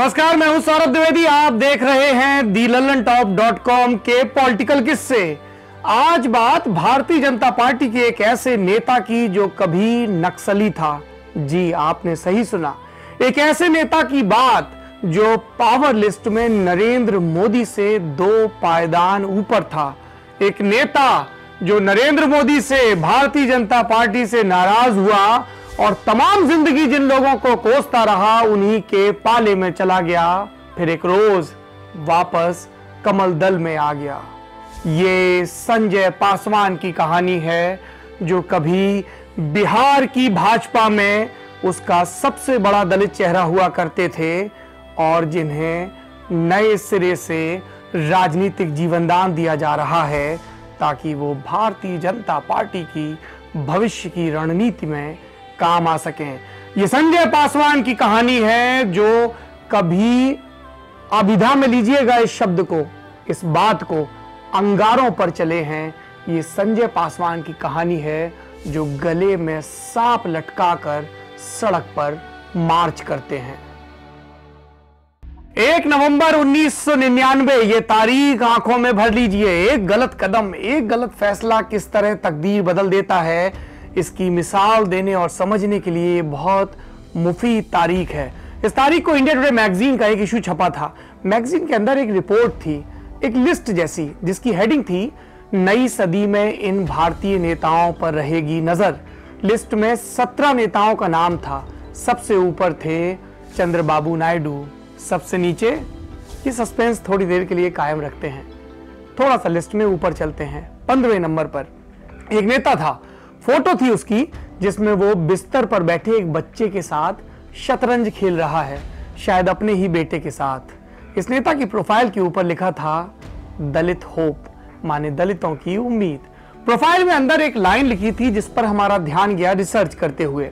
नमस्कार, मैं हूँ सौरभ द्विवेदी। आप देख रहे हैं the Lallantop dot com के पॉलिटिकल किस्से। आज बात भारतीय जनता पार्टी के एक ऐसे नेता की जो कभी नक्सली था। जी, आपने सही सुना। एक ऐसे नेता की बात जो पावर लिस्ट में नरेंद्र मोदी से दो पायदान ऊपर था। एक नेता जो नरेंद्र मोदी से भारतीय जनता पार्टी से नाराज़ हुआ और तमाम ज़िंदगी जिन लोगों को कोसता रहा, उन्हीं के पाले में चला गया। फिर एक रोज वापस कमल दल में आ गया। ये संजय पासवान की कहानी है, जो कभी बिहार की भाजपा में उसका सबसे बड़ा दलित चेहरा हुआ करते थे और जिन्हें नए सिरे से राजनीतिक जीवनदान दिया जा रहा है, ताकि वो भारतीय जनता पार्टी की भविष्य की रणनीति में काम आ सकें। ये संजय पासवान की कहानी है जो कभी अभिधा में लीजिएगा इस शब्द को, इस बात को, अंगारों पर चले हैं। ये संजय पासवान की कहानी है जो गले में सांप लटकाकर सड़क पर मार्च करते हैं। एक नवंबर 1999 ये तारीख आँखों में भर लीजिए। एक गलत कदम, एक गलत फैसला किस तरह तकदीर बदल देता है? इसकी मिसाल देने और समझने के लिए बहुत मुफीद तारीख है। इस तारीख को इंडिया टुडे मैगजीन का एक इशू छपा था। मैगजीन के अंदर एक रिपोर्ट थी, एक लिस्ट जैसी, जिसकी हेडिंग थी, नई सदी में इन भारतीय नेताओं पर रहेगी नज़र। लिस्ट में सत्रह नेताओं का नाम था। सबसे ऊपर थे चंद्रबाबू नायडू। सबसे नीचे, ये सस्पेंस थोड़ी देर के लिए कायम रखते हैं। थोड़ा सा लिस्ट में ऊपर चलते हैं। पंद्रहवें नंबर पर एक नेता था फ़ोटो थी उसकी, जिसमें वो बिस्तर पर बैठे एक बच्चे के साथ शतरंज खेल रहा है, शायद अपने ही बेटे के साथ। इस नेता की प्रोफ़ाइल के ऊपर लिखा था, दलित होप माने दलितों की उम्मीद। प्रोफ़ाइल में अंदर एक लाइन लिखी थी, जिस पर हमारा ध्यान गया रिसर्च करते हुए।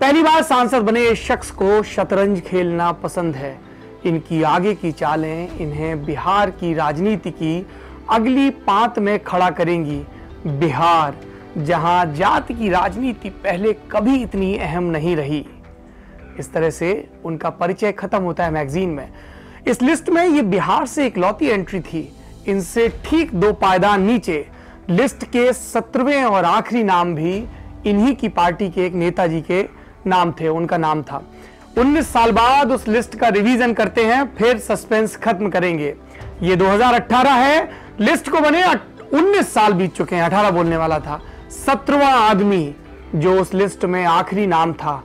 पहली बार सांसद बने इस शख्स को शतरंज खेलना पसंद है। इनकी आगे की चालें इन्हें बिहार की राजनीति की अगली पांत में खड़ा करेंगी। बिहार जहाँ जाति की राजनीति पहले कभी इतनी अहम नहीं रही। इस तरह से उनका परिचय खत्म होता है मैगजीन में। इस लिस्ट में ये बिहार से एक लौती एंट्री थी। इनसे ठीक दो पायदान नीचे, लिस्ट के सत्रहवें और आखिरी नाम भी इन्हीं की पार्टी के एक नेताजी के नाम थे, उनका नाम था। 19 साल बाद उस लिस्ट का रिवीजन करते हैं, फिर सस्पेंस खत्म करेंगे। ये 2018 है, लिस्ट को बने 19 साल बीत चुके हैं 18 बोलने वाला था। सत्रवा आदमी, जो उस लिस्ट में आखिरी नाम था,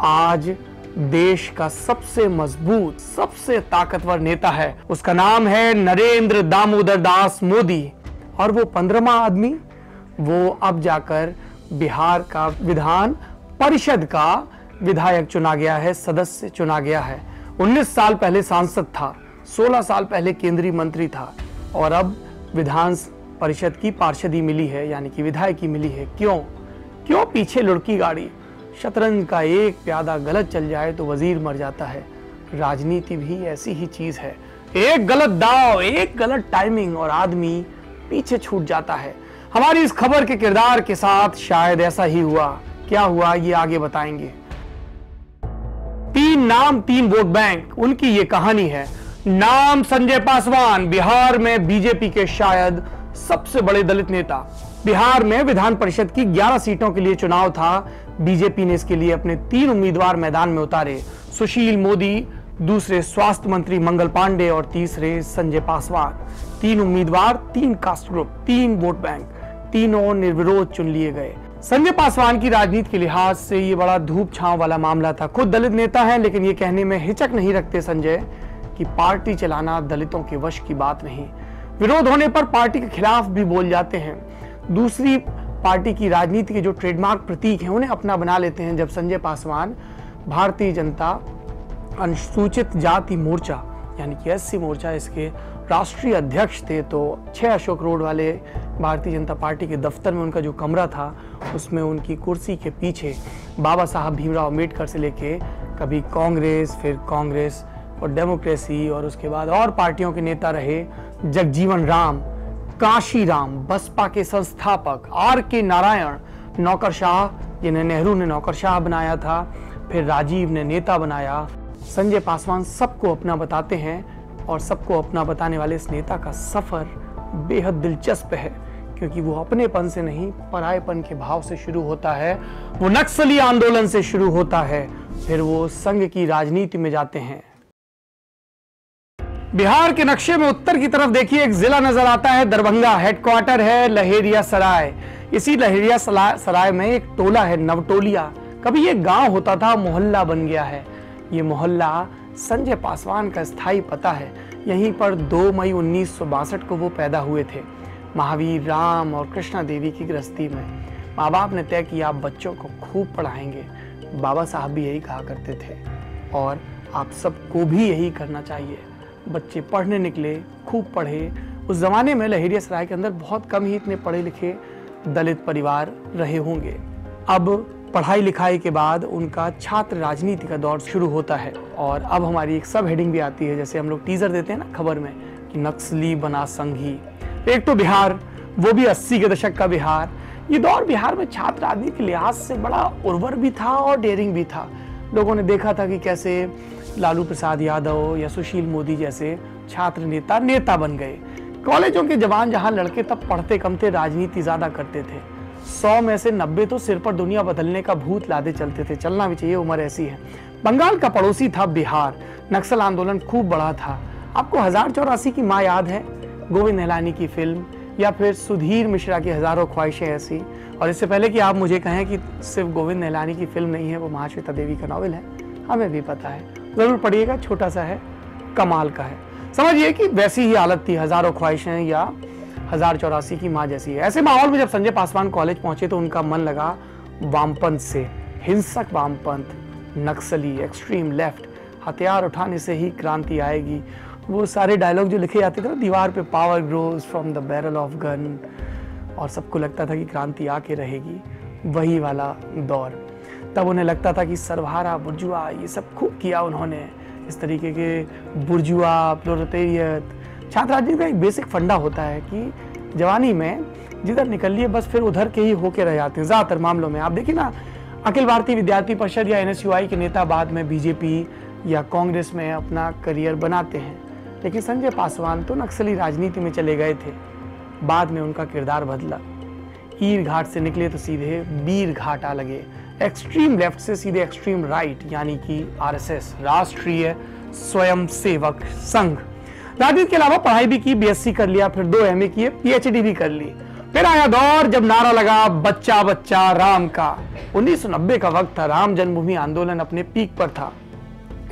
आज देश का सबसे मज़बूत, सबसे ताकतवर नेता है। उसका नाम है नरेंद्र दामोदर दास मोदी। और वो पंद्रमा आदमी, वो अब जाकर बिहार का विधान परिषद का विधायक चुना गया है, सदस्य चुना गया है। 19 साल पहले सांसद था 16 साल पहले केंद्रीय मंत्री था। और अब विधान परिषद की पार्षदी मिली है, यानी कि विधायकी मिली है। क्यों? क्यों पीछे लुड़की गाड़ी? शतरंज का एक प्यादा गलत चल जाए तो वज़ीर मर जाता है। राजनीति भी ऐसी ही चीज़ है। एक गलत दाव, एक गलत टाइमिंग और आदमी पीछे छूट जाता है। हमारी इस खबर के किरदार के साथ शायद ऐसा ही हुआ। क्या हुआ, ये आगे बताएँगे। तीन नाम, तीन वोट बैंक, उनकी ये कहानी है। नाम संजय पासवान, बिहार में बीजेपी के शायद सबसे बड़े दलित नेता। बिहार में विधान परिषद की 11 सीटों के लिए चुनाव था। बीजेपी ने इसके लिए अपने तीन उम्मीदवार मैदान में उतारे। सुशील मोदी, दूसरे स्वास्थ्य मंत्री मंगल पांडे और तीसरे संजय पासवान। तीन उम्मीदवार, तीन कास्ट ग्रुप, तीन वोट बैंक, तीनों निर्विरोध चुन लिए गए। संजय पासवान की राजनीति के लिहाज से ये बड़ा धूप छांव वाला मामला था। खुद दलित नेता है, लेकिन ये कहने में हिचक नहीं रखते संजय कि पार्टी चलाना दलितों के वश की बात नहीं। विरोध होने पर पार्टी के खिलाफ भी बोल जाते हैं। दूसरी पार्टी की राजनीति के जो ट्रेडमार्क प्रतीक हैं, उन्हें अपना बना लेते हैं जब संजय पासवान, भारतीय जनता, अनुसूचित जाति मोर्चा, यानी कि एस मोर्चा इसके राष्ट्रीय अध्यक्ष थे तो छह अशोक रोड वाले भारतीय जनता पार्टी के दफ्तर में उनका जो कमरा था, उसमें उनकी कुर्सी के पीछे बाबा साहब भीमराव अंबेडकर से लेके कभी कांग्रेस, फिर कांग्रेस और डेमोक्रेसी और उसके बाद और पार्टियों के नेता रहे जगजीवन राम, काशी राम, बसपा के संस्थापक आर के नारायण नौकरशाह जिन्हें नेहरू ने नौकरशाह बनाया था, फिर राजीव ने नेता बनाया। संजय पासवान सबको अपना बताते हैं और सबको अपना बताने वाले इस नेता का सफ़र बेहद दिलचस्प है, क्योंकि वो अपनेपन से नहीं, परायपन के भाव से शुरू होता है। वो नक्सली आंदोलन से शुरू होता है, फिर वो संघ की राजनीति में जाते हैं। बिहार के नक्शे में उत्तर की तरफ़ देखिए, एक जिला नज़र आता है, दरभंगा। हेडक्वार्टर है लहेरिया सराय। इसी लहेरिया सराय में एक टोला है, नवटोलिया। कभी ये गाँव होता था, मोहल्ला बन गया है। ये मोहल्ला संजय पासवान का स्थायी पता है। यहीं पर 2 मई उन्नीस सौ बासठ को वो पैदा हुए थे, महावीर राम और कृष्णा देवी की गृहस्थी में। माँ बाप ने तय किया, आप बच्चों को खूब पढ़ाएँगे। बाबा साहब भी यही कहा करते थे। और आप सबको भी यही करना चाहिए। बच्चे पढ़ने निकले, खूब पढ़े। उस ज़माने में लहेरिया सराय के अंदर बहुत कम ही इतने पढ़े लिखे दलित परिवार रहे होंगे। अब पढ़ाई लिखाई के बाद उनका छात्र राजनीति का दौर शुरू होता है और अब हमारी एक सब हेडिंग भी आती है, जैसे हम लोग टीजर देते हैं ना खबर में कि नक्सली बना संघी। एक तो बिहार, वो भी 80 के दशक का बिहार। ये दौर बिहार में छात्र राजनीति के लिहाज से बड़ा उर्वर भी था और डेयरिंग भी था। लोगों ने देखा था कि कैसे लालू प्रसाद यादव या सुशील मोदी जैसे छात्र नेता नेता बन गए। कॉलेजों के जवान जहाँ लड़के तब पढ़ते कम थे, राजनीति ज़्यादा करते थे। सौ में से नब्बे तो सिर पर दुनिया बदलने का भूत लादे चलते थे। चलना भी चाहिए, उम्र ऐसी है। बंगाल का पड़ोसी था बिहार। नक्सल आंदोलन खूब बड़ा था। आपको हज़ार चौरासी की माँ याद है? गोविंद नहलानी की फ़िल्म, या फिर सुधीर मिश्रा की हज़ारों ख्वाहिशें ऐसी? और इससे पहले कि आप मुझे कहें कि सिर्फ़ गोविंद नहलानी की फ़िल्म नहीं है, वो महाश्वेता देवी का नॉवल है। हमें भी पता है। ज़रूर पढ़िएगा, छोटा सा है, कमाल का है। समझिए कि वैसी ही हालत थी, हज़ारों ख्वाहिशें या हज़ार चौरासी की माँ जैसी है। ऐसे माहौल में जब संजय पासवान कॉलेज पहुँचे तो उनका मन लगा वामपंथ से। हिंसक वामपंथ, नक्सली, एक्सट्रीम, लेफ़्ट, हथियार उठाने से ही क्रांति आएगी। वो सारे डायलॉग जो लिखे जाते थे ना, दीवार पे power grows from the barrel of gun और सबको लगता था कि क्रांति आके रहेगी। वही वाला दौर। तब उन्हें लगता था कि सरवारा बुर्जुआ, ये सब खूब किया उन्होंने। इस तरीके के बुर्जुआ प्लोरटेरियत छात्र राजनीति का एक बेसिक फंडा होता है कि जवानी में जिधर निकल लिए बस फिर उधर के ही होके रह जाते हैं, ज़्यादातर मामलों में। आप देखिए ना, अखिल भारतीय विद्यार्थी परिषद या एनएसयूआई के नेता बाद में बीजेपी या कांग्रेस में अपना करियर बनाते हैं। लेकिन संजय पासवान तो नक्सली राजनीति में चले गए थे। बाद में उनका किरदार बदला। ईर घाट से निकले तो सीधे बीर घाट आ लगे। एक्सट्रीम लेफ़्ट से सीधे एक्सट्रीम राइट यानी कि आरएसएस राष्ट्रीय स्वयंसेवक संघ। राजनीति के अलावा पढ़ाई भी की बीएससी कर लिया, फिर दो एमए किए पीएचडी भी कर ली। फिर आया दौर, जब नारा लगा बच्चा बच्चा राम का। 1990 का वक्त था, राम जन्मभूमि आंदोलन अपने पीक पर था।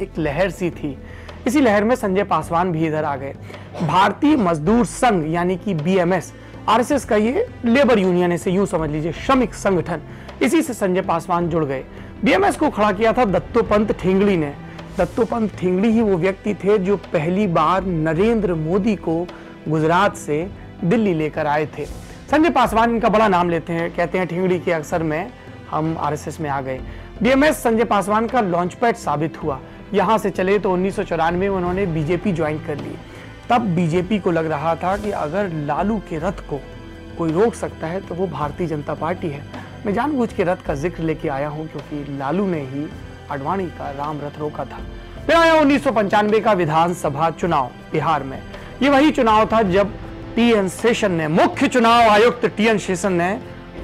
एक लहर सी थी। इसी लहर में संजय पासवान भी इधर आ गए। भारतीय मजदूर संघ, यानी कि बीएमएस आरएसएस का ये लेबर यूनियन इसे यूँ समझ लीजिए, श्रमिक संगठन। इसी से संजय पासवान जुड़ गए। बीएमएस को खड़ा किया था दत्तोपंत ठेंगड़ी ने। दत्तोपंत ठिंगड़ी ही वो व्यक्ति थे जो पहली बार नरेंद्र मोदी को गुजरात से दिल्ली लेकर आए थे। संजय पासवान इनका बड़ा नाम लेते हैं, कहते हैं ठेंगड़ी के अक्सर में हम आरएसएस में आ गए। डीएमएस संजय पासवान का लॉन्च पैड साबित हुआ। यहाँ से चले तो उन्नीस में उन्होंने बीजेपी ज्वाइन कर ली। तब बीजेपी को लग रहा था कि अगर लालू के रथ को कोई रोक सकता है तो वो भारतीय जनता पार्टी है। मैं जानबूझ के रथ का ज़िक्र लेके आया हूँ, क्योंकि लालू ने ही अडवाणी का राम रथ रोका था। फिर आया उन्नीस सौ पंचानवे का विधानसभा चुनाव, बिहार में। ये वही चुनाव था जब टी एन शेषन ने, मुख्य चुनाव आयुक्त टी एन शेषन ने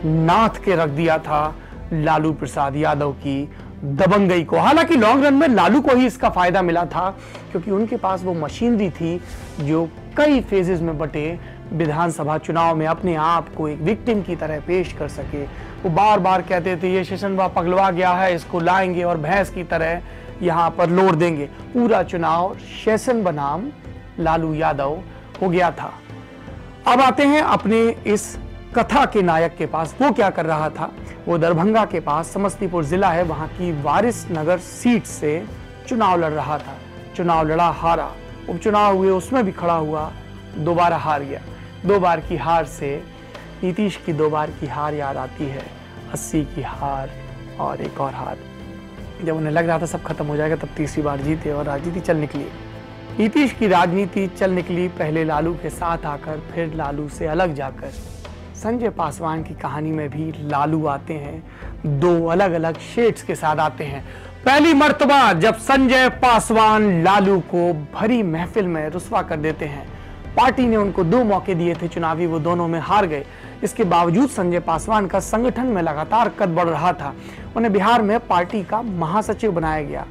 नाथ के रख दिया था लालू प्रसाद यादव की दबंगई को। हालाँकि लॉन्ग रन में लालू को ही इसका फ़ायदा मिला था, क्योंकि उनके पास वो मशीनरी थी जो कई फेजेस में बटे विधानसभा चुनाव में अपने आप को एक विक्टिम की तरह पेश कर सके। वो बार बार कहते थे, ये सेशन पगलवा गया है, इसको लाएँगे और भैंस की तरह यहाँ पर लोड देंगे। पूरा चुनाव शेषन बनाम लालू यादव हो गया था। अब आते हैं अपने इस कथा के नायक के पास, वो क्या कर रहा था? वो दरभंगा के पास, समस्तीपुर जिला है, वहाँ की वारिस नगर सीट से चुनाव लड़ रहा था। चुनाव लड़ा हारा। उपचुनाव हुए, उसमें भी खड़ा हुआ, दोबारा हार गया। दो बार की हार से नीतीश की दो बार की हार याद आती है। अस्सी की हार और एक और हार। जब उन्हें लग रहा था सब खत्म हो जाएगा, तब तीसरी बार जीते और राजनीति चल निकली। नीतीश की राजनीति चल निकली, पहले लालू के साथ आकर, फिर लालू से अलग जाकर। संजय पासवान की कहानी में भी लालू आते हैं। दो अलग अलग शेड्स के साथ आते हैं। पहली मर्तबा जब संजय पासवान लालू को भरी महफिल में रुसवा कर देते हैं। पार्टी ने उनको दो मौके दिए थे, चुनावी वो दोनों में हार गए। इसके बावजूद संजय पासवान का संगठन में लगातार कद बढ़ रहा था। उन्हें बिहार में पार्टी का महासचिव बनाया गया।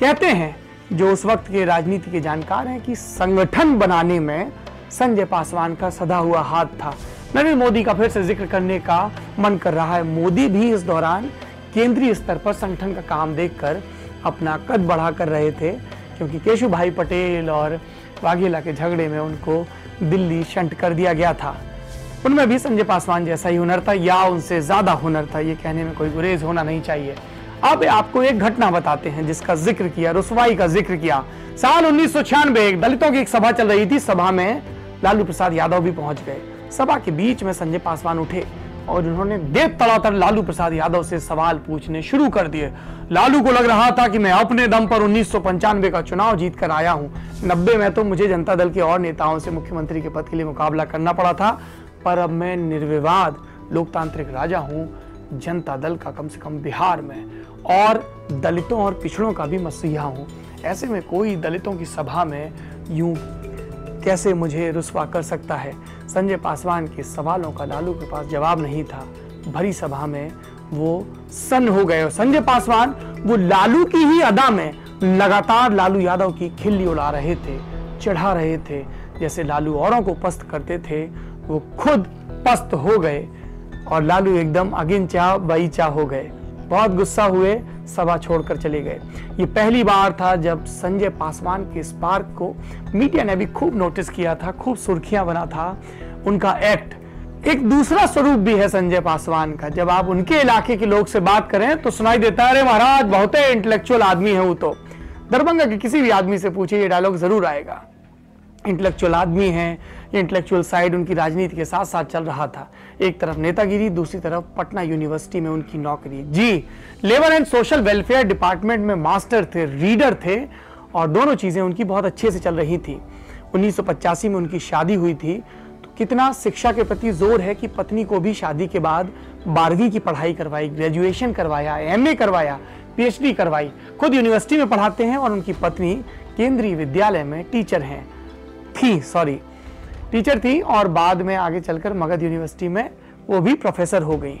कहते हैं, जो उस वक्त के राजनीति के जानकार हैं कि संगठन बनाने में संजय पासवान का सदा हुआ हाथ था। नरेंद्र मोदी का फिर से ज़िक्र करने का मन कर रहा है। मोदी भी इस दौरान केंद्रीय स्तर पर संगठन का काम देखकर अपना कद बढ़ा कर रहे थे, क्योंकि केशु भाई पटेल और वाघेला के झगड़े में उनको दिल्ली शंट कर दिया गया था। उनमें भी संजय पासवान जैसा ही हुनर था, या उनसे ज़्यादा हुनर था, ये कहने में कोई गुरेज होना नहीं चाहिए। अब आपको एक घटना बताते हैं जिसका ज़िक्र किया, रसवाई का ज़िक्र किया। साल उन्नीस छियानबे दलितों की एक सभा चल रही थी। सभा में लालू प्रसाद यादव भी पहुँच गए। सभा के बीच में संजय पासवान उठे और उन्होंने देव तड़ातर लालू प्रसाद यादव से सवाल पूछने शुरू कर दिए। लालू को लग रहा था कि मैं अपने दम पर उन्नीस सौ पंचानवे का चुनाव जीत कर आया हूँ। नब्बे में तो मुझे जनता दल के और नेताओं से मुख्यमंत्री के पद के लिए मुकाबला करना पड़ा था, पर अब मैं निर्विवाद, लोकतांत्रिक राजा हूँ, जनता दल का कम से कम बिहार में, और दलितों और पिछड़ों का भी मसीहा हूँ। ऐसे में कोई दलितों की सभा में यूँ कैसे मुझे रुसवा कर सकता है? संजय पासवान के सवालों का लालू के पास जवाब नहीं था। भरी सभा में वो सन हो गए संजय पासवान, वो लालू की ही अदा में लगातार लालू यादव की खिल्ली उड़ा रहे थे, चढ़ा रहे थे। जैसे लालू औरों को पस्त करते थे, वो खुद पस्त हो गए और लालू एकदम अगिनचा बईचा हो गए। बहुत गुस्सा हुए, सभा छोड़कर चले गए। ये पहली बार था जब संजय पासवान के स्पार्क को मीडिया ने भी खूब नोटिस किया था, खूब सुर्खियाँ बना था। उनका एक्ट एक दूसरा स्वरूप भी है संजय पासवान का। जब आप उनके इलाके के लोग से बात करें तो सुनाई देता है, अरे महाराज, बहुत इंटेलेक्चुअल आदमी है वो तो। दरभंगा के किसी भी आदमी से पूछे ये डायलॉग ज़रूर आएगा। इंटेलेक्चुअल आदमी हैं इंटेलेक्चुअल साइड उनकी राजनीति के साथ साथ चल रहा था। एक तरफ़ नेतागिरी, दूसरी तरफ़ पटना यूनिवर्सिटी में उनकी नौकरी। जी, labour and social welfare department में मास्टर थे, रीडर थे, और दोनों चीज़ें उनकी बहुत अच्छे से चल रही थी। उन्नीस सौ पचासी में उनकी शादी हुई थी। तो कितना शिक्षा के प्रति ज़ोर है कि पत्नी को भी शादी के बाद बारहवीं की पढ़ाई करवाई, ग्रेजुएशन करवाया एमए करवाया पीएचडी करवाई। खुद यूनिवर्सिटी में पढ़ाते हैं और उनकी पत्नी केंद्रीय विद्यालय में टीचर हैं। थी, सॉरी टीचर थी और बाद में आगे चलकर मगध यूनिवर्सिटी में वो भी प्रोफेसर हो गई।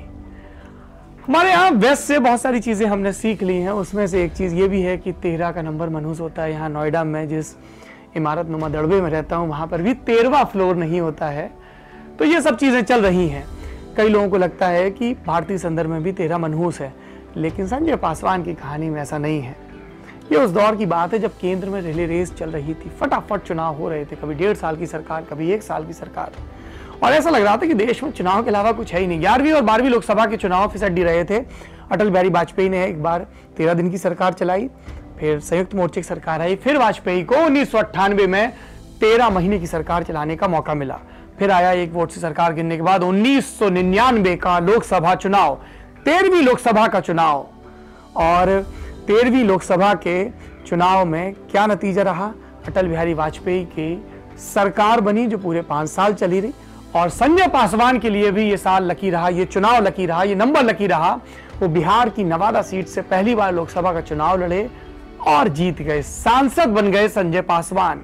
हमारे यहाँ वेस्ट से बहुत सारी चीज़ें हमने सीख ली हैं। उसमें से एक चीज़ ये भी है कि तेरह का नंबर मनहूस होता है। यहाँ नोएडा में जिस इमारत नुमा दड़बे में रहता हूँ, वहाँ पर भी तेरहवा फ्लोर नहीं होता है। तो ये सब चीज़ें चल रही हैं। कई लोगों को लगता है कि भारतीय संदर्भ में भी तेरह मनहूस है, लेकिन संजय पासवान की कहानी में ऐसा नहीं है। ये उस दौर की बात है जब केंद्र में रिले रेस चल रही थी। फटाफट चुनाव हो रहे थे, कभी डेढ़ साल की सरकार, कभी एक साल की सरकार। और ऐसा लग रहा था कि देश में चुनाव के अलावा कुछ है ही नहीं। ग्यारहवीं और बारहवीं लोकसभा के चुनाव फिसड्डी रहे थे। अटल बिहारी वाजपेयी ने एक बार तेरह दिन की सरकार चलाई, फिर संयुक्त मोर्चे की सरकार आई, फिर वाजपेयी को उन्नीस सौ अट्ठानवे में तेरह महीने की सरकार चलाने का मौका मिला। फिर आया एक वोट से सरकार गिनने के बाद उन्नीस सौ निन्यानवे का लोकसभा चुनाव, तेरहवीं लोकसभा का चुनाव। और तेरहवीं लोकसभा के चुनाव में क्या नतीजा रहा? अटल बिहारी वाजपेयी की सरकार बनी जो पूरे पाँच साल चली रही और संजय पासवान के लिए भी ये साल लकी रहा, ये चुनाव लकी रहा, ये नंबर लकी रहा। वो बिहार की नवादा सीट से पहली बार लोकसभा का चुनाव लड़े और जीत गए। सांसद बन गए संजय पासवान।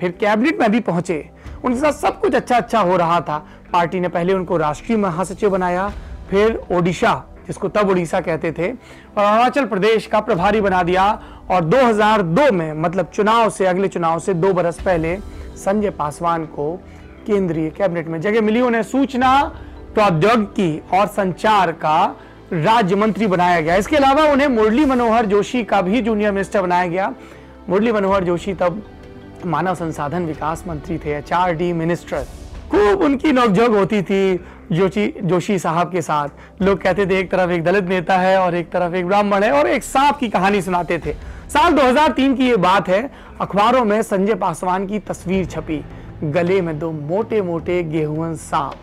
फिर कैबिनेट में भी पहुँचे। उनके साथ सब कुछ अच्छा अच्छा हो रहा था। पार्टी ने पहले उनको राष्ट्रीय महासचिव बनाया, फिर ओडिशा जिसको तब उड़ीसा कहते थे, और अरुणाचल प्रदेश का प्रभारी बना दिया, और 2002 में मतलब चुनाव से, अगले चुनाव से दो बरस पहले, संजय पासवान को केंद्रीय कैबिनेट में जगह मिली। उन्हें सूचना, प्रौद्योगिकी और संचार का राज्य मंत्री बनाया गया। इसके अलावा उन्हें मुरली मनोहर जोशी का भी जूनियर मिनिस्टर बनाया गया। मुरली मनोहर जोशी तब मानव संसाधन विकास मंत्री थे, एचआरडी मिनिस्टर। खूब उनकी नोकझोंक होती थी जोशी जोशी साहब के साथ। लोग कहते थे, एक तरफ़ एक दलित नेता है और एक तरफ़ एक ब्राह्मण है और एक सांप की कहानी सुनाते थे। साल 2003 की ये बात है, अखबारों में संजय पासवान की तस्वीर छपी। गले में दो मोटे मोटे गेहूँ सांप।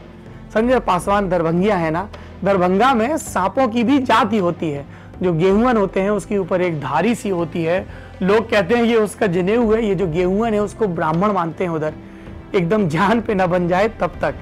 संजय पासवान दरभंगिया है ना? दरभंगा में सांपों की भी जाति होती है। जो गेहूँ होते हैं, उसके ऊपर एक धारी सी होती है। लोग कहते हैं, ये उसका जनेऊ है, ये जो गेहूँ है, उसको ब्राह्मण मानते हैं उधर। एकदम जान पे न बन जाए तब तक।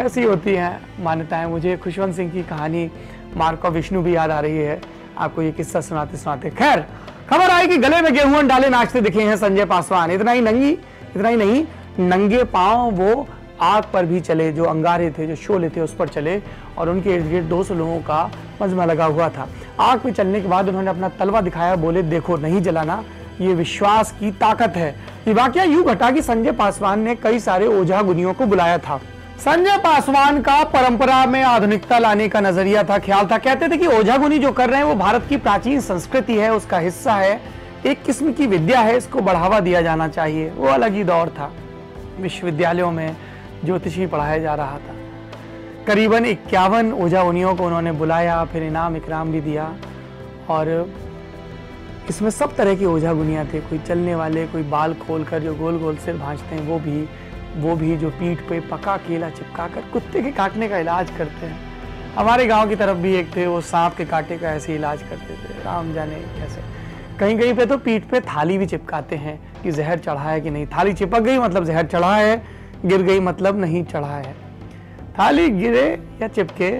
ऐसी होती हैं मान्यताएँ। मुझे खुशवंत सिंह की कहानी, मार्को विष्णु भी याद आ रही है। आपको ये किस्सा सुनाते सुनाते। खैर, खबर आई कि गले में गेहूँ डाले नाचते दिखे हैं संजय पासवान। इतना ही नंगी इतना ही नहीं, नंगे पाँव वो आग पर भी चले, जो अंगारे थे, जो शोले थे, उस पर चले और उनके इर्द गिर्द दो सौ लोगों का मजमा लगा हुआ था। आग पे चलने के बाद उन्होंने अपना तलवा दिखाया, बोले, देखो, नहीं जलाना। ये विश्वास की ताकत है। ये वाक्य यूँ घटा कि संजय पासवान ने कई सारे ओझा गुनियों को बुलाया था। संजय पासवान का परंपरा में आधुनिकता लाने का नज़रिया था, ख्याल था। कहते थे कि ओझागुनी जो कर रहे हैं, वो भारत की प्राचीन संस्कृति है, उसका हिस्सा है, एक किस्म की विद्या है, इसको बढ़ावा दिया जाना चाहिए। वो अलग ही दौर था, विश्वविद्यालयों में ज्योतिषी पढ़ाया जा रहा था। करीबन इक्यावन ओझागुनियों को उन्होंने बुलाया, फिर इनाम इकराम भी दिया, और इसमें सब तरह की ओझागुनियाँ थे। कोई चलने वाले, कोई बाल खोल कर जो गोल गोल सिर भाजते हैं, वो भी वो भी जो पीठ पे पका केला चिपका कर कुत्ते के काटने का इलाज करते हैं। हमारे गाँव की तरफ़ भी एक थे, वो सांप के काटे का ऐसे इलाज करते थे। राम जाने कैसे। कहीं कहीं पे तो पीठ पे थाली भी चिपकाते हैं कि जहर चढ़ा है कि नहीं। थाली चिपक गई मतलब जहर चढ़ा है गिर गई मतलब नहीं चढ़ा है थाली गिरे या चिपके,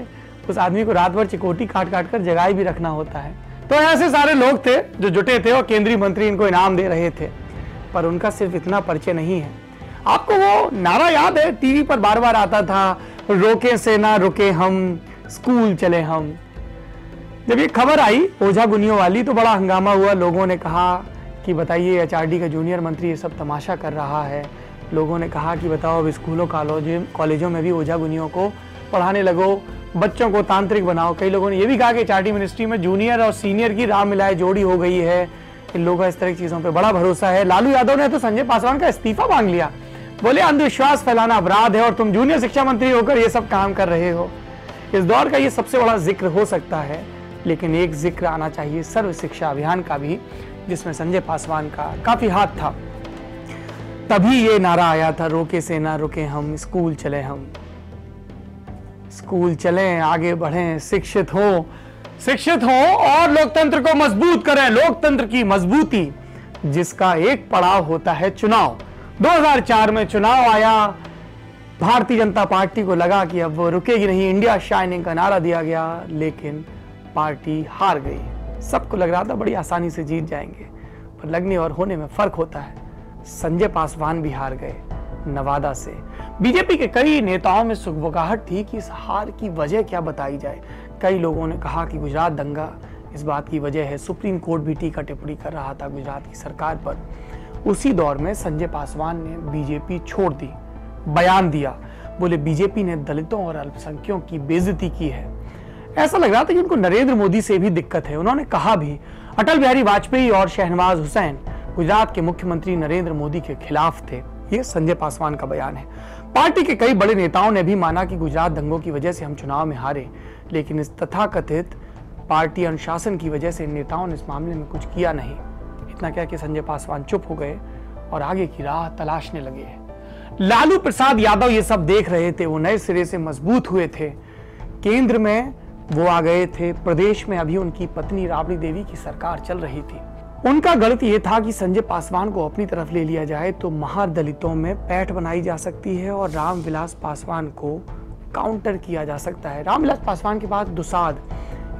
उस आदमी को रात भर चिकोटी काट काट कर जगाए भी रखना होता है। तो ऐसे सारे लोग थे जो जुटे थे और केंद्रीय मंत्री इनको इनाम दे रहे थे, पर उनका सिर्फ़ इतना परिचय नहीं है। आपको वो नारा याद है? टीवी पर बार बार आता था, रोके से ना रुके हम, स्कूल चले हम। जब ये खबर आई ओझा गुनियों वाली तो बड़ा हंगामा हुआ। लोगों ने कहा कि बताइए, एचआरडी का जूनियर मंत्री ये सब तमाशा कर रहा है। लोगों ने कहा कि बताओ, अब स्कूलों, कॉलेजों में भी ओझा गुनियों को पढ़ाने लगो। बच्चों को तांत्रिक बनाओ। कई लोगों ने यह भी कहा कि एचआरडी मिनिस्ट्री में जूनियर और सीनियर की राम मिलाए, जोड़ी हो गई है। इन लोगों का इस तरह की चीज़ों पर बड़ा भरोसा है। लालू यादव ने तो संजय पासवान का इस्तीफा मांग लिया। बोले, अंधविश्वास फैलाना अपराध है और तुम जूनियर शिक्षा मंत्री होकर ये सब काम कर रहे हो। इस दौर का ये सबसे बड़ा ज़िक्र हो सकता है, लेकिन एक ज़िक्र आना चाहिए सर्व शिक्षा अभियान का भी, जिसमें संजय पासवान का काफ़ी हाथ था। तभी ये नारा आया था, रोके से ना रुके हम, स्कूल चले हम। स्कूल चले, आगे बढ़े, शिक्षित हो। शिक्षित हो और लोकतंत्र को मज़बूत करें। लोकतंत्र की मजबूती, जिसका एक पड़ाव होता है चुनाव। 2004 में चुनाव आया। भारतीय जनता पार्टी को लगा कि अब वो रुकेगी नहीं। इंडिया शाइनिंग का नारा दिया गया, लेकिन पार्टी हार गई। सबको लग रहा था बड़ी आसानी से जीत जाएँगे, पर लगने और होने में फ़र्क होता है। संजय पासवान भी हार गए, नवादा से। बीजेपी के कई नेताओं में सुखबगाहट थी कि इस हार की वजह क्या बताई जाए। कई लोगों ने कहा कि गुजरात दंगा, इस बात की वजह है, सुप्रीम कोर्ट भी टीका टिप्पणी कर रहा था गुजरात की सरकार पर। उसी दौर में संजय पासवान ने बीजेपी छोड़ दी, बयान दिया। बोले, बीजेपी ने दलितों और अल्पसंख्यकों की बेजती की है। ऐसा लग रहा था कि उनको नरेंद्र मोदी से भी दिक्कत है। उन्होंने कहा भी, अटल बिहारी वाजपेयी और शहनवाज हुसैन गुजरात के मुख्यमंत्री नरेंद्र मोदी के खिलाफ थे। ये संजय पासवान का बयान है। पार्टी के कई बड़े नेताओं ने भी माना कि गुजरात दंगों की वजह से हम चुनाव में हारे, लेकिन इस तथाकथित पार्टी अनुशासन की वजह से नेताओं ने इस मामले में कुछ किया नहीं। इतना क्या कि संजय पासवान चुप हो गए और आगे की राह तलाशने लगे लालू प्रसाद यादव ये सब देख रहे थे, वो नए सिरे से मज़बूत हुए थे। केंद्र में वो आ गए थे, प्रदेश में अभी उनकी पत्नी राबड़ी देवी की सरकार चल रही थी। उनका गलत ये था कि संजय पासवान को अपनी तरफ़ ले लिया जाए तो महादलितों में पैठ बनाई जा सकती है और रामविलास पासवान को काउंटर किया जा सकता है। रामविलास पासवान के बाद दुसाद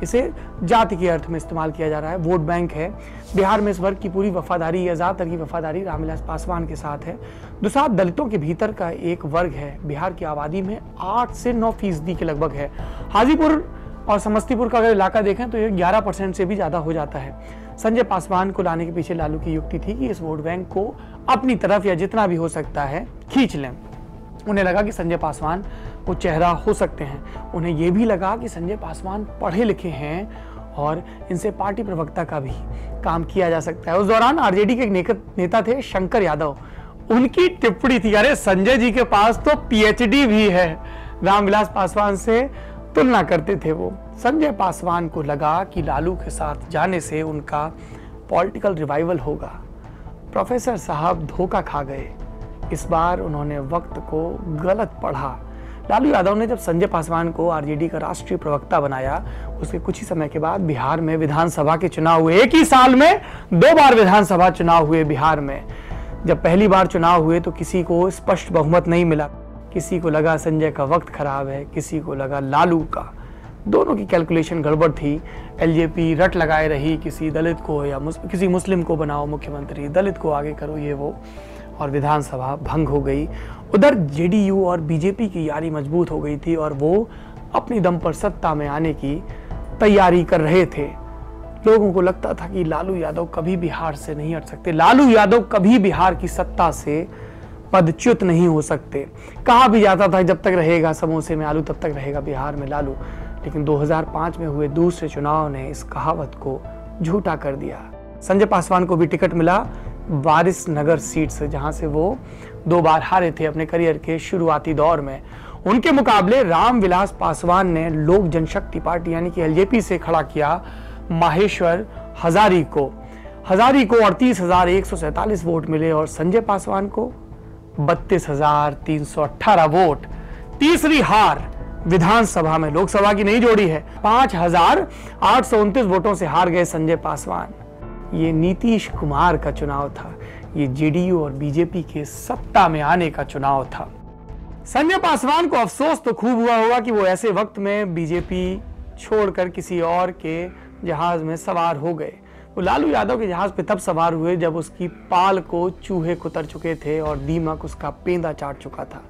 इसे जाति के अर्थ में इस्तेमाल किया जा रहा है। वोट बैंक है। बिहार में इस वर्ग की पूरी वफादारी, या ज़्यादातर की वफादारी रामविलास पासवान के साथ है। दूसरा दलितों के भीतर का एक वर्ग है। बिहार की आबादी में आठ से नौ फ़ीसदी के लगभग है। हाजीपुर और समस्तीपुर का अगर इलाका देखें तो ये ग्यारह परसेंट से भी ज़्यादा हो जाता है। संजय पासवान को लाने के पीछे लालू की युक्ति थी कि इस वोट बैंक को अपनी तरफ़ या जितना भी हो सकता है, खींच लें। उन्हें लगा कि संजय पासवान वो चेहरा हो सकते हैं। उन्हें यह भी लगा कि संजय पासवान पढ़े लिखे हैं और इनसे पार्टी प्रवक्ता का भी काम किया जा सकता है। उस दौरान आरजेडी के नेता थे शंकर यादव। उनकी टिप्पणी थी, अरे, संजय जी के पास तो पीएचडी भी है। रामविलास पासवान से तुलना करते थे वो। संजय पासवान को लगा कि लालू के साथ जाने से उनका पॉलिटिकल रिवाइवल होगा। प्रोफेसर साहब धोखा खा गए। इस बार उन्होंने वक्त को गलत पढ़ा। लालू यादव ने जब संजय पासवान को आरजेडी का राष्ट्रीय प्रवक्ता बनाया, उसके कुछ ही समय के बाद बिहार में विधानसभा के चुनाव हुए। एक ही साल में दो बार विधानसभा चुनाव हुए बिहार में। जब पहली बार चुनाव हुए तो किसी को स्पष्ट बहुमत नहीं मिला। किसी को लगा संजय का वक्त खराब है, किसी को लगा लालू का। दोनों की कैलकुलेशन गड़बड़ थी। एलजेपी रट लगाए रही किसी दलित को या मुस, किसी मुस्लिम को बनाओ मुख्यमंत्री दलित को आगे करो ये वो और विधानसभा भंग हो गई। उधर जेडीयू और बीजेपी की यारी मज़बूत हो गई थी और वो अपनी दम पर सत्ता में आने की तैयारी कर रहे थे। लोगों को लगता था कि लालू यादव कभी बिहार से नहीं हट सकते। लालू यादव कभी बिहार की सत्ता से पदच्युत नहीं हो सकते। कहा भी जाता था जब तक रहेगा समोसे में आलू तब तक रहेगा बिहार में लालू। लेकिन 2005 में हुए दूसरे चुनाव ने इस कहावत को झूठा कर दिया। संजय पासवान को भी टिकट मिला वारिस नगर सीट से, जहाँ से वो दो बार हारे थे अपने करियर के शुरुआती दौर में। उनके मुकाबले रामविलास पासवान ने लोक जनशक्ति पार्टी यानी कि एलजेपी से खड़ा किया माहेश्वर हजारी को। हजारी को अड़तीस हज़ार एक सौ सैतालीस वोट मिले और संजय पासवान को बत्तीस हज़ार तीन सौ अट्ठारह वोट। तीसरी हार विधानसभा में लोकसभा की नहीं जोड़ी है। पाँच हज़ार आठ सौ उनतीस वोटों से हार गए संजय पासवान। ये नीतीश कुमार का चुनाव था। ये जेडीयू और बीजेपी के सत्ता में आने का चुनाव था। संजय पासवान को अफसोस तो खूब हुआ होगा कि वो ऐसे वक्त में बीजेपी छोड़कर किसी और के जहाज़ में सवार हो गए। वो लालू यादव के जहाज़ पे तब सवार हुए जब उसकी पाल को चूहे कुतर चुके थे और दीमक उसका पेंदा चाट चुका था।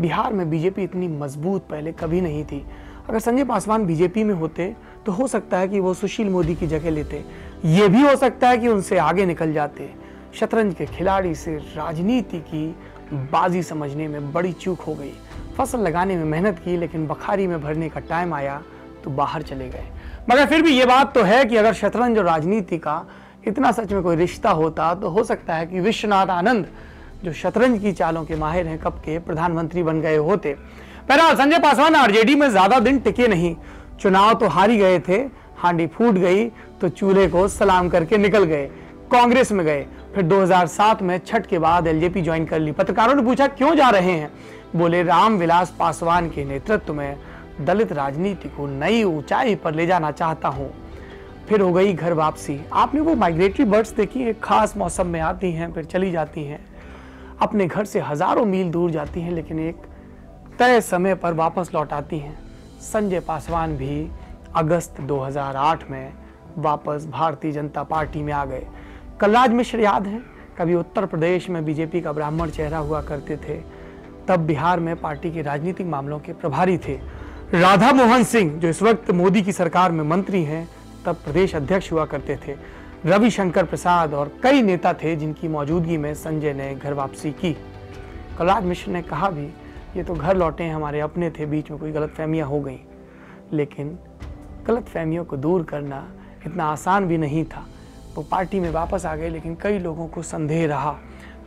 बिहार में बीजेपी इतनी मज़बूत पहले कभी नहीं थी। अगर संजय पासवान बीजेपी में होते तो हो सकता है कि वो सुशील मोदी की जगह लेते। ये भी हो सकता है कि उनसे आगे निकल जाते। शतरंज के खिलाड़ी से राजनीति की बाजी समझने में बड़ी चूक हो गई। फ़सल लगाने में मेहनत की, लेकिन बखारी में भरने का टाइम आया तो बाहर चले गए। मगर फिर भी ये बात तो है कि अगर शतरंज और राजनीति का इतना सच में कोई रिश्ता होता तो हो सकता है कि विश्वनाथ आनंद जो शतरंज की चालों के माहिर हैं कब के प्रधानमंत्री बन गए होते। बहरहाल, संजय पासवान आरजेडी में ज़्यादा दिन टिके नहीं। चुनाव तो हारी गए थे, हांडी फूट गई तो चूल्हे को सलाम करके निकल गए, कांग्रेस में गए। फिर 2007 में छठ के बाद एलजेपी ज्वाइन कर ली। पत्रकारों ने पूछा, क्यों जा रहे हैं? बोले, राम विलास पासवान के नेतृत्व में दलित राजनीति को नई ऊंचाई पर ले जाना चाहता हूँ। फिर हो गई घर वापसी। आपने वो माइग्रेटरी बर्ड्स देखी एक खास मौसम में आती हैं, फिर चली जाती हैं। अपने घर से हज़ारों मील दूर जाती हैं, लेकिन एक तय समय पर वापस लौट आती हैं। संजय पासवान भी अगस्त 2008 में वापस भारतीय जनता पार्टी में आ गए। कलराज मिश्र याद है? कभी उत्तर प्रदेश में बीजेपी का ब्राह्मण चेहरा हुआ करते थे, तब बिहार में पार्टी के राजनीतिक मामलों के प्रभारी थे। राधा मोहन सिंह, जो इस वक्त मोदी की सरकार में मंत्री हैं, तब प्रदेश अध्यक्ष हुआ करते थे। रविशंकर प्रसाद और कई नेता थे जिनकी मौजूदगी में संजय ने घर वापसी की। कलराज मिश्र ने कहा भी, ये तो घर लौटे हमारे अपने थे, बीच में कोई गलत फहमियाँ हो गई। लेकिन गलत फहमियों को दूर करना इतना आसान भी नहीं था। वो पार्टी में वापस आ गए, लेकिन कई लोगों को संदेह रहा।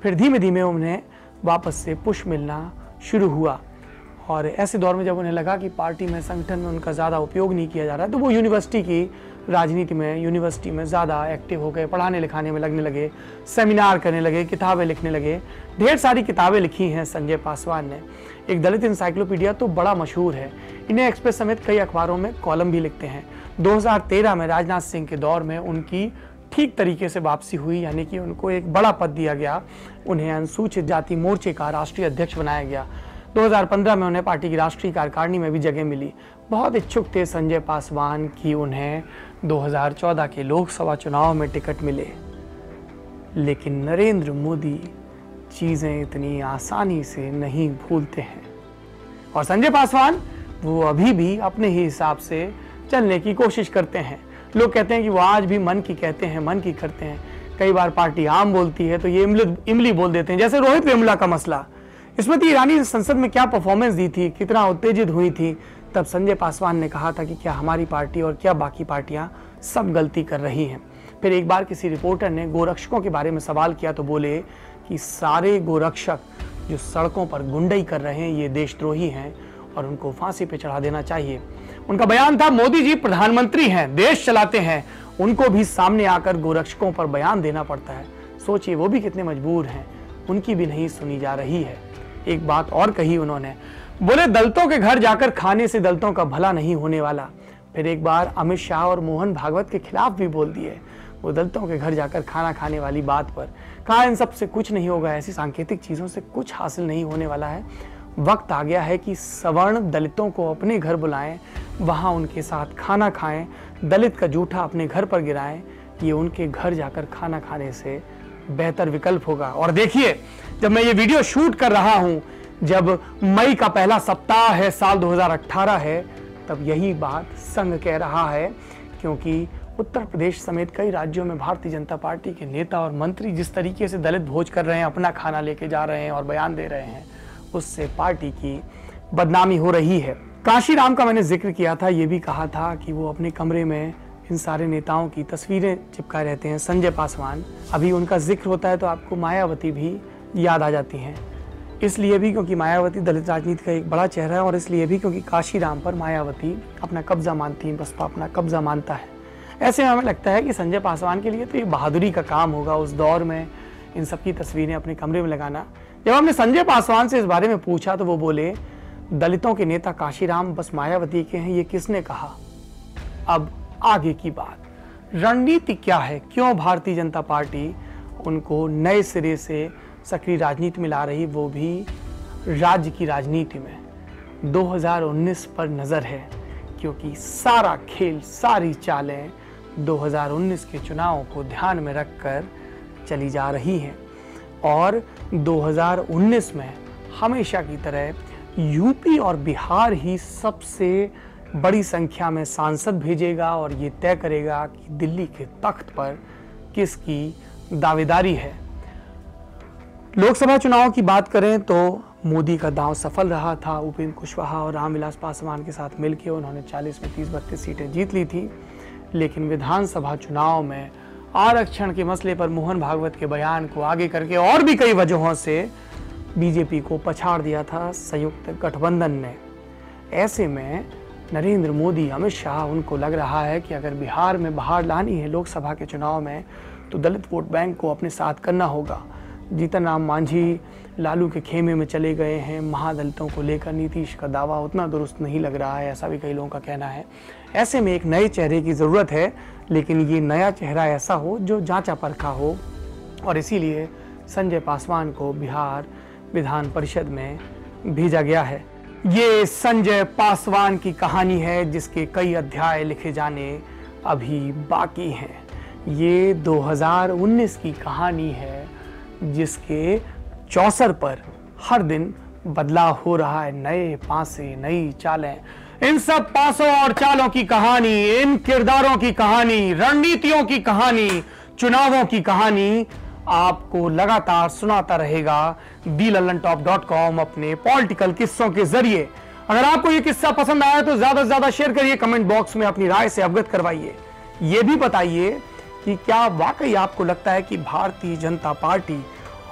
फिर धीमे धीमे उन्हें वापस से पुश मिलना शुरू हुआ। और ऐसे दौर में जब उन्हें लगा कि पार्टी में संगठन में उनका ज़्यादा उपयोग नहीं किया जा रहा तो वो यूनिवर्सिटी की राजनीति में यूनिवर्सिटी में ज़्यादा एक्टिव हो गए पढ़ाने, लिखाने में लगने लगे सेमिनार करने लगे, किताबें लिखने लगे। ढेर सारी किताबें लिखी हैं संजय पासवान ने। एक दलित इंसाइक्लोपीडिया तो बड़ा मशहूर है। इन्हें एक्सप्रेस समेत कई अखबारों में कॉलम भी लिखते हैं। 2013 में राजनाथ सिंह के दौर में उनकी ठीक तरीके से वापसी हुई, यानी कि उनको एक बड़ा पद दिया गया। उन्हें अनुसूचित जाति मोर्चे का राष्ट्रीय अध्यक्ष बनाया गया। 2015 में उन्हें पार्टी की राष्ट्रीय कार्यकारिणी में भी जगह मिली। बहुत इच्छुक थे संजय पासवान की उन्हें 2014 के लोकसभा चुनाव में टिकट मिले। लेकिन नरेंद्र मोदी चीज़ें इतनी आसानी से नहीं भूलते हैं। और संजय पासवान, वो अभी भी अपने ही हिसाब से चलने की कोशिश करते हैं। लोग कहते हैं कि वो आज भी मन की कहते हैं, मन की करते हैं। कई बार पार्टी आम बोलती है तो ये इमली इमली बोल देते हैं। जैसे रोहित वेमुला का मसला। स्मृति ईरानी संसद में क्या परफॉर्मेंस दी थी, कितना उत्तेजित हुई थी तब संजय पासवान ने कहा था कि क्या हमारी पार्टी और क्या बाकी पार्टियाँ सब गलती कर रही हैं। फिर एक बार किसी रिपोर्टर ने गोरक्षकों के बारे में सवाल किया तो बोले कि सारे गोरक्षक जो सड़कों पर गुंडई कर रहे हैं, ये देशद्रोही हैं और उनको फांसी पे चढ़ा देना चाहिए। उनका बयान था, मोदी जी प्रधानमंत्री हैं, देश चलाते हैं। उनको भी सामने आकर गोरक्षकों पर बयान देना पड़ता है। सोचिए, वो भी कितने मजबूर हैं। उनकी भी नहीं सुनी जा रही है। एक बात और कही उन्होंने बोले, दलतों के घर जाकर खाने से दलतों का भला नहीं होने वाला। फिर एक बार अमित शाह और मोहन भागवत के खिलाफ भी बोल दिए। वो दलतों के घर जाकर खाना खाने वाली बात पर कहा, इन सबसे कुछ नहीं होगा, ऐसी सांकेतिक चीज़ों से कुछ हासिल नहीं होने वाला है। वक्त आ गया है कि सवर्ण दलितों को अपने घर बुलाएँ, वहाँ उनके साथ खाना खाएँ, दलित का जूठा अपने घर पर गिराएँ। ये उनके घर जाकर खाना खाने से बेहतर विकल्प होगा। और देखिए, जब मैं ये वीडियो शूट कर रहा हूँ जब मई का पहला सप्ताह है, साल 2018 है, तब यही बात संघ कह रहा है क्योंकि उत्तर प्रदेश समेत कई राज्यों में भारतीय जनता पार्टी के नेता और मंत्री जिस तरीके से दलित भोज कर रहे हैं, अपना खाना लेके जा रहे हैं और बयान दे रहे हैं, उससे पार्टी की बदनामी हो रही है। काशी राम का मैंने ज़िक्र किया था, ये भी कहा था कि वो अपने कमरे में इन सारे नेताओं की तस्वीरें चिपकाए रहते हैं। संजय पासवान, अभी उनका ज़िक्र होता है तो आपको मायावती भी याद आ जाती हैं। इसलिए भी क्योंकि मायावती दलित राजनीति का एक बड़ा चेहरा है और इसलिए भी क्योंकि काशीराम पर मायावती अपना कब्जा मानती है बसपा अपना कब्जा मानता है। ऐसे में हमें लगता है कि संजय पासवान के लिए तो ये बहादुरी का काम होगा उस दौर में, इन सबकी तस्वीरें अपने कमरे में लगाना। जब हमने संजय पासवान से इस बारे में पूछा तो वो बोले, दलितों के नेता काशीराम, बस मायावती के हैं, ये किसने कहा? अब आगे की बात। रणनीति क्या है? क्यों भारतीय जनता पार्टी उनको नए सिरे से सक्रिय राजनीति में ला रही, वो भी राज्य की राजनीति में। 2019 पर नज़र है, क्योंकि सारा खेल, सारी चालें 2019 के चुनाव को ध्यान में रखकर चली जा रही हैं। और 2019 में हमेशा की तरह यूपी और बिहार ही सबसे बड़ी संख्या में सांसद भेजेगा और ये तय करेगा कि दिल्ली के तख्त पर किसकी दावेदारी है। लोकसभा चुनाव की बात करें तो मोदी का दांव सफल रहा था, उपेंद्र कुशवाहा और रामविलास पासवान के साथ मिलकर उन्होंने 40 में 30 बत्तीस सीटें जीत ली थी। लेकिन विधानसभा चुनाव में आरक्षण के मसले पर मोहन भागवत के बयान को आगे करके और भी कई वजहों से बीजेपी को पछाड़ दिया था संयुक्त गठबंधन ने। ऐसे में नरेंद्र मोदी, अमित शाह, उनको लग रहा है कि अगर बिहार में बाहर लानी है लोकसभा के चुनाव में तो दलित वोट बैंक को अपने साथ करना होगा। जीतन राम मांझी, लालू के खेमे में चले गए हैं, महादलितों को लेकर नीतीश का दावा उतना दुरुस्त नहीं लग रहा है, ऐसा भी कई लोगों का कहना है। ऐसे में एक नए चेहरे की ज़रूरत है, लेकिन ये नया चेहरा ऐसा हो जो जांचा परखा हो। और इसीलिए संजय पासवान को बिहार विधान परिषद में भेजा गया है। ये संजय पासवान की कहानी है, जिसके कई अध्याय लिखे जाने अभी बाकी हैं। ये 2019 की कहानी है। जिसके चौसर पर हर दिन बदलाव हो रहा है, नए पासे, नई चालें। इन सब पासों और चालों की कहानी, इन किरदारों की कहानी, रणनीतियों की कहानी, चुनावों की कहानी आपको लगातार सुनाता रहेगा the Lallantop dot com अपने पॉलिटिकल किस्सों के ज़रिए। अगर आपको ये किस्सा पसंद आया तो ज़्यादा से ज़्यादा शेयर करिए कमेंट बॉक्स में अपनी राय से अवगत करवाइए। ये भी बताइए कि क्या वाकई आपको लगता है कि भारतीय जनता पार्टी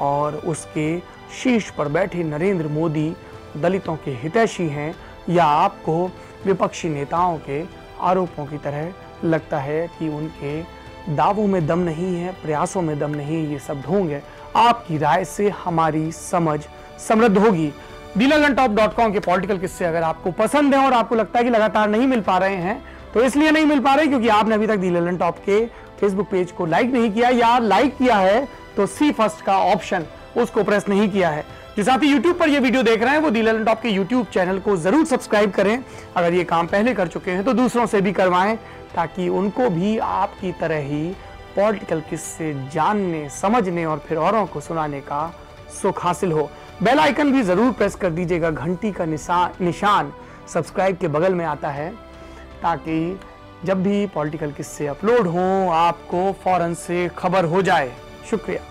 और उसके शीर्ष पर बैठे नरेंद्र मोदी दलितों के हितैषी हैं या आपको विपक्षी नेताओं के आरोपों की तरह लगता है कि उनके दावों में दम नहीं है, प्रयासों में दम नहीं ये सब ढोंग आपकी राय से हमारी समझ समृद्ध होगी। डीलरलन टॉप डॉट कॉम के पॉलिटिकल किस्से अगर आपको पसंद है और आपको लगता है कि लगातार नहीं मिल पा रहे हैं तो इसलिए नहीं मिल पा रहे क्योंकि आपने अभी तक डीलरलन टॉप के फेसबुक पेज को लाइक नहीं किया या लाइक किया है तो सी फ़र्स्ट का ऑप्शन उसको प्रेस नहीं किया है। जो साथी यूट्यूब पर ये वीडियो देख रहे हैं, वो डीलर टॉप के यूट्यूब चैनल को ज़रूर सब्सक्राइब करें। अगर ये काम पहले कर चुके हैं तो दूसरों से भी करवाएँ, ताकि उनको भी आपकी तरह ही पॉलिटिकल किस्से जानने, समझने और फिर औरों को सुनाने का सुख हासिल हो। बेल आइकन भी ज़रूर प्रेस कर दीजिएगा। घंटी का निशान निशान सब्सक्राइब के बगल में आता है, ताकि जब भी पॉलिटिकल किस्से अपलोड हों, आपको फ़ौरन से खबर हो जाए। शुक्रिया।